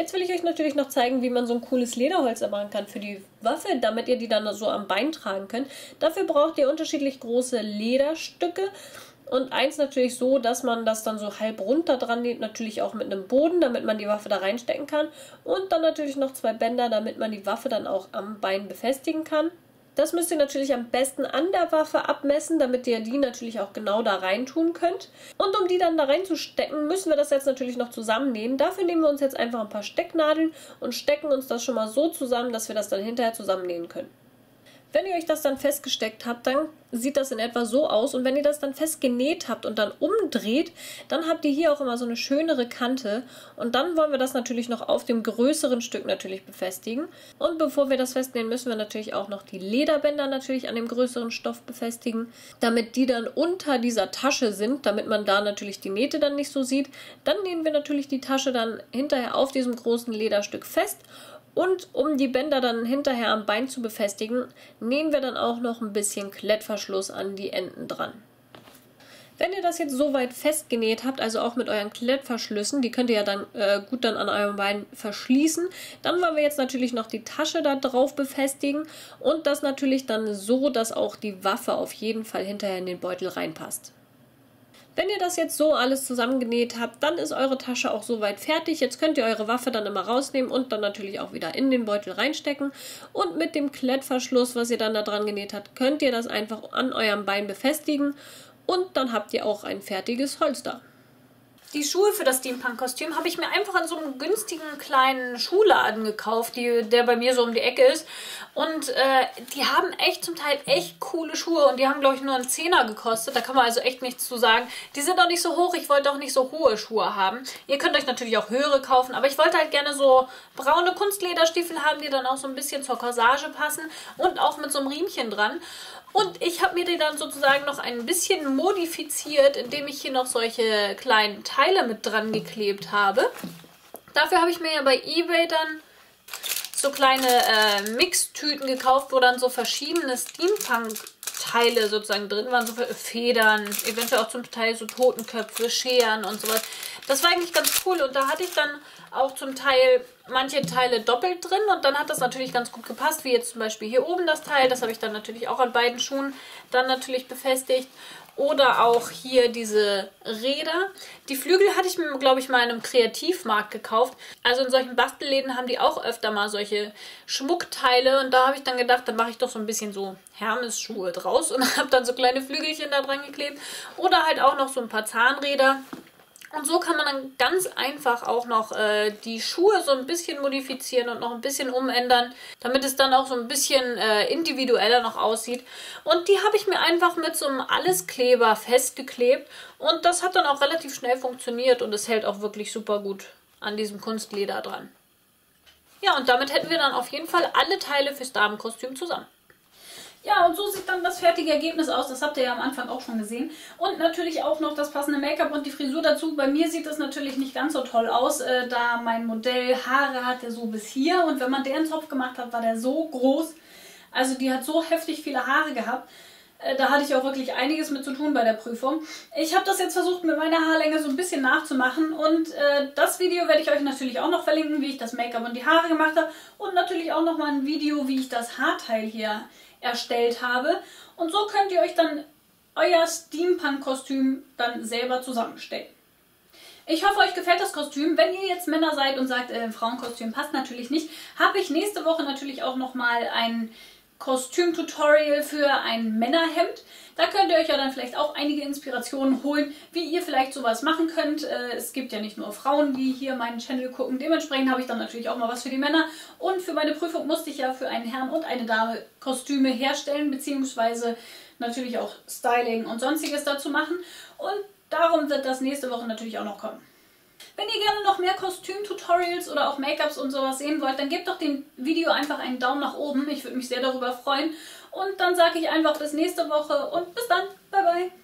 Jetzt will ich euch natürlich noch zeigen, wie man so ein cooles Lederholz machen kann für die Waffe, damit ihr die dann so am Bein tragen könnt. Dafür braucht ihr unterschiedlich große Lederstücke. Und eins natürlich so, dass man das dann so halb runter dran näht, natürlich auch mit einem Boden, damit man die Waffe da reinstecken kann. Und dann natürlich noch zwei Bänder, damit man die Waffe dann auch am Bein befestigen kann. Das müsst ihr natürlich am besten an der Waffe abmessen, damit ihr die natürlich auch genau da rein tun könnt. Und um die dann da reinzustecken, müssen wir das jetzt natürlich noch zusammennähen. Dafür nehmen wir uns jetzt einfach ein paar Stecknadeln und stecken uns das schon mal so zusammen, dass wir das dann hinterher zusammennähen können. Wenn ihr euch das dann festgesteckt habt, dann sieht das in etwa so aus. Und wenn ihr das dann fest genäht habt und dann umdreht, dann habt ihr hier auch immer so eine schönere Kante. Und dann wollen wir das natürlich noch auf dem größeren Stück natürlich befestigen. Und bevor wir das festnähen, müssen wir natürlich auch noch die Lederbänder natürlich an dem größeren Stoff befestigen, damit die dann unter dieser Tasche sind, damit man da natürlich die Nähte dann nicht so sieht. Dann nähen wir natürlich die Tasche dann hinterher auf diesem großen Lederstück fest und um die Bänder dann hinterher am Bein zu befestigen, nähen wir dann auch noch ein bisschen Klettverschluss an die Enden dran. Wenn ihr das jetzt so weit festgenäht habt, also auch mit euren Klettverschlüssen, die könnt ihr ja dann äh, gut dann an eurem Bein verschließen, dann wollen wir jetzt natürlich noch die Tasche da drauf befestigen und das natürlich dann so, dass auch die Waffe auf jeden Fall hinterher in den Beutel reinpasst. Wenn ihr das jetzt so alles zusammengenäht habt, dann ist eure Tasche auch soweit fertig. Jetzt könnt ihr eure Waffe dann immer rausnehmen und dann natürlich auch wieder in den Beutel reinstecken. Und mit dem Klettverschluss, was ihr dann da dran genäht habt, könnt ihr das einfach an eurem Bein befestigen und dann habt ihr auch ein fertiges Holster. Die Schuhe für das Steampunk-Kostüm habe ich mir einfach in so einem günstigen kleinen Schuhladen gekauft, die, der bei mir so um die Ecke ist. Und äh, die haben echt zum Teil echt coole Schuhe und die haben, glaube ich, nur einen Zehner gekostet. Da kann man also echt nichts zu sagen. Die sind auch nicht so hoch, ich wollte auch nicht so hohe Schuhe haben. Ihr könnt euch natürlich auch höhere kaufen, aber ich wollte halt gerne so braune Kunstlederstiefel haben, die dann auch so ein bisschen zur Corsage passen und auch mit so einem Riemchen dran. Und ich habe mir die dann sozusagen noch ein bisschen modifiziert, indem ich hier noch solche kleinen Teile mit dran geklebt habe. Dafür habe ich mir ja bei Ebay dann so kleine äh, Mixtüten gekauft, wo dann so verschiedene Steampunk-Teile sozusagen drin waren. So Federn, eventuell auch zum Teil so Totenköpfe, Scheren und sowas. Das war eigentlich ganz cool und da hatte ich dann auch zum Teil manche Teile doppelt drin und dann hat das natürlich ganz gut gepasst, wie jetzt zum Beispiel hier oben das Teil, das habe ich dann natürlich auch an beiden Schuhen dann natürlich befestigt oder auch hier diese Räder. Die Flügel hatte ich mir, glaube ich, mal in einem Kreativmarkt gekauft. Also in solchen Bastelläden haben die auch öfter mal solche Schmuckteile und da habe ich dann gedacht, dann mache ich doch so ein bisschen so Hermes-Schuhe draus und habe dann so kleine Flügelchen da dran geklebt oder halt auch noch so ein paar Zahnräder und so kann man dann ganz einfach auch noch äh, die Schuhe so ein bisschen modifizieren und noch ein bisschen umändern, damit es dann auch so ein bisschen äh, individueller noch aussieht. Und die habe ich mir einfach mit so einem Alleskleber festgeklebt und das hat dann auch relativ schnell funktioniert und es hält auch wirklich super gut an diesem Kunstleder dran. Ja, und damit hätten wir dann auf jeden Fall alle Teile fürs Damenkostüm zusammen. Ja, und so sieht dann das fertige Ergebnis aus. Das habt ihr ja am Anfang auch schon gesehen. Und natürlich auch noch das passende Make-up und die Frisur dazu. Bei mir sieht das natürlich nicht ganz so toll aus, äh, da mein Modell Haare hatte so bis hier. Und wenn man deren Zopf gemacht hat, war der so groß. Also die hat so heftig viele Haare gehabt. Äh, da hatte ich auch wirklich einiges mit zu tun bei der Prüfung. Ich habe das jetzt versucht mit meiner Haarlänge so ein bisschen nachzumachen und äh, das Video werde ich euch natürlich auch noch verlinken, wie ich das Make-up und die Haare gemacht habe und natürlich auch noch mal ein Video, wie ich das Haarteil hier erstellt habe. Und so könnt ihr euch dann euer Steampunk-Kostüm dann selber zusammenstellen. Ich hoffe, euch gefällt das Kostüm. Wenn ihr jetzt Männer seid und sagt, äh, Frauenkostüm passt natürlich nicht, habe ich nächste Woche natürlich auch nochmal ein Kostüm-Tutorial für ein Männerhemd. Da könnt ihr euch ja dann vielleicht auch einige Inspirationen holen, wie ihr vielleicht sowas machen könnt. Äh, es gibt ja nicht nur Frauen, die hier meinen Channel gucken. Dementsprechend habe ich dann natürlich auch mal was für die Männer. Und für meine Prüfung musste ich ja für einen Herrn und eine Dame Kostüme herstellen, beziehungsweise natürlich auch Styling und sonstiges dazu machen. Und darum wird das nächste Woche natürlich auch noch kommen. Wenn ihr gerne noch mehr Kostüm-Tutorials oder auch Make-ups und sowas sehen wollt, dann gebt doch dem Video einfach einen Daumen nach oben. Ich würde mich sehr darüber freuen. Und dann sage ich einfach bis nächste Woche und bis dann. Bye, bye.